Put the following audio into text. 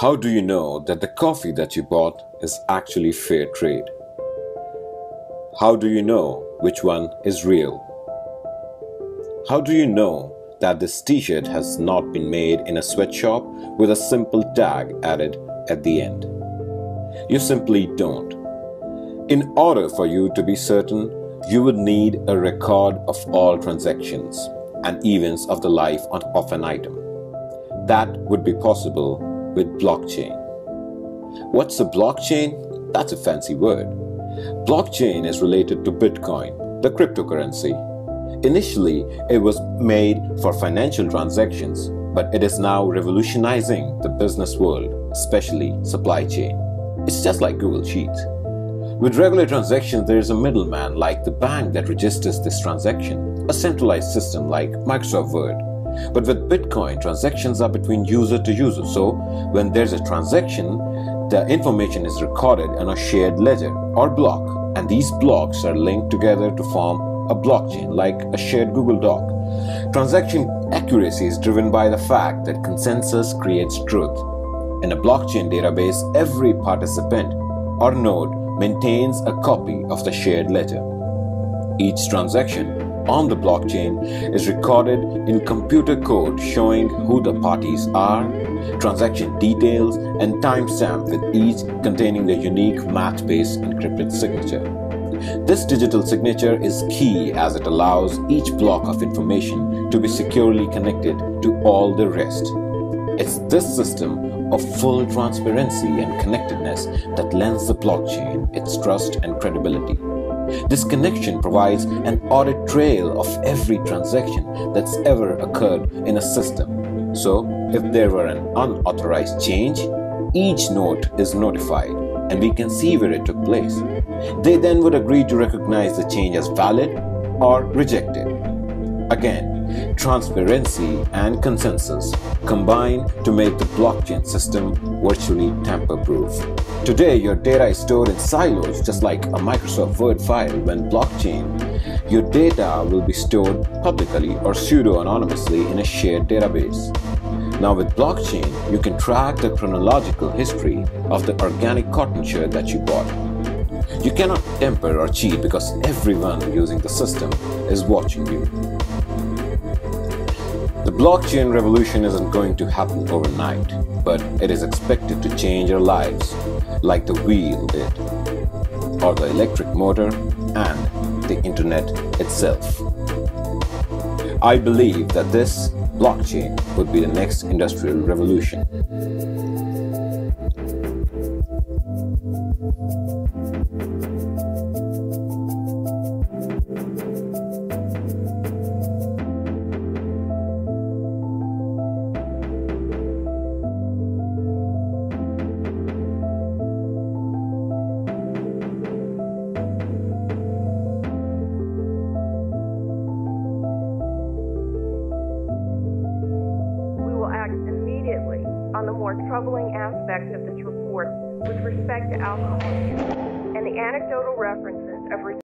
How do you know that the coffee that you bought is actually fair trade? How do you know which one is real? How do you know that this t shirt has not been made in a sweatshop with a simple tag added at the end? You simply don't. In order for you to be certain, you would need a record of all transactions and events of the life of an item. That would be possible with blockchain. What's a blockchain? That's a fancy word. Blockchain is related to Bitcoin, the cryptocurrency. Initially, it was made for financial transactions, but it is now revolutionizing the business world, especially supply chain. It's just like Google Sheets. With regular transactions, there is a middleman like the bank that registers this transaction, a centralized system like Microsoft Word, but with Bitcoin, transactions are between user to user. So when there's a transaction, the information is recorded in a shared ledger or block. And these blocks are linked together to form a blockchain, like a shared Google Doc. Transaction accuracy is driven by the fact that consensus creates truth. In a blockchain database, every participant or node maintains a copy of the shared ledger. Each transaction on the blockchain is recorded in computer code showing who the parties are, transaction details, and timestamp with each containing the unique math-based encrypted signature. This digital signature is key as it allows each block of information to be securely connected to all the rest. It's this system of full transparency and connectedness that lends the blockchain its trust and credibility. This connection provides an audit trail of every transaction that's ever occurred in a system. So, if there were an unauthorized change, each node is notified and we can see where it took place. They then would agree to recognize the change as valid or rejected. Again, transparency, and consensus combine to make the blockchain system virtually tamper-proof. Today, your data is stored in silos just like a Microsoft Word file. When blockchain, your data will be stored publicly or pseudo-anonymously in a shared database. Now with blockchain, you can track the chronological history of the organic cotton shirt that you bought. You cannot temper or cheat because everyone using the system is watching you. The blockchain revolution isn't going to happen overnight, but it is expected to change our lives like the wheel did, or the electric motor and the internet itself. I believe that this blockchain would be the next industrial revolution. More troubling aspects of this report with respect to alcohol use and the anecdotal references of